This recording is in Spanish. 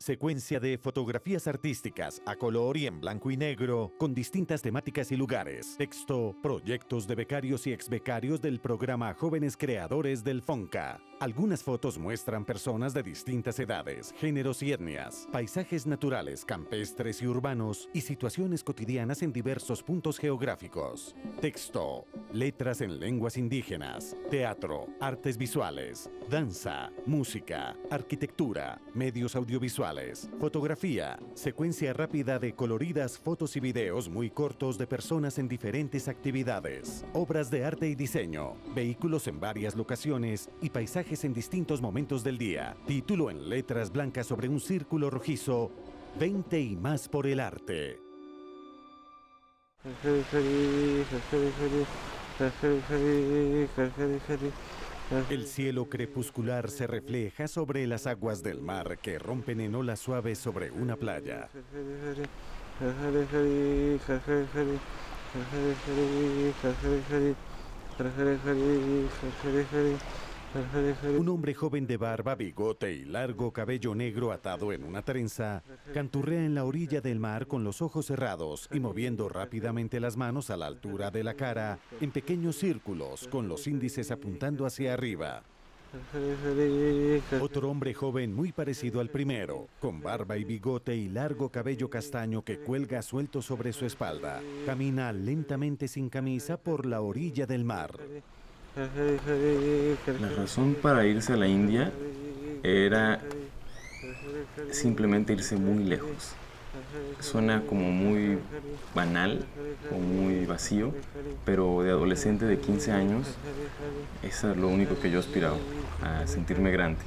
Secuencia de fotografías artísticas a color y en blanco y negro con distintas temáticas y lugares. Texto, proyectos de becarios y exbecarios del programa Jóvenes Creadores del FONCA. Algunas fotos muestran personas de distintas edades, géneros y etnias, paisajes naturales, campestres y urbanos y situaciones cotidianas en diversos puntos geográficos. Texto, letras en lenguas indígenas, teatro, artes visuales, danza, música, arquitectura, medios audiovisuales, fotografía, secuencia rápida de coloridas fotos y videos muy cortos de personas en diferentes actividades, obras de arte y diseño, vehículos en varias locaciones y paisajes en distintos momentos del día. Título en letras blancas sobre un círculo rojizo, 20 y más por el arte. El cielo crepuscular se refleja sobre las aguas del mar que rompen en olas suaves sobre una playa. Un hombre joven de barba, bigote y largo cabello negro atado en una trenza canturrea en la orilla del mar con los ojos cerrados y moviendo rápidamente las manos a la altura de la cara en pequeños círculos con los índices apuntando hacia arriba. Otro hombre joven muy parecido al primero, con barba y bigote y largo cabello castaño que cuelga suelto sobre su espalda, camina lentamente sin camisa por la orilla del mar. La razón para irse a la India era simplemente irse muy lejos. Suena como muy banal o muy vacío, pero de adolescente de 15 años, eso es lo único que yo aspiraba, a sentirme grande.